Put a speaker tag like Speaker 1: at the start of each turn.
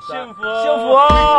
Speaker 1: 幸福，
Speaker 2: 幸福。